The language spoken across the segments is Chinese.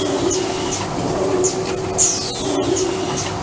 Thank you.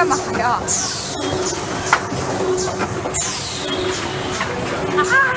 干嘛呀？啊哈！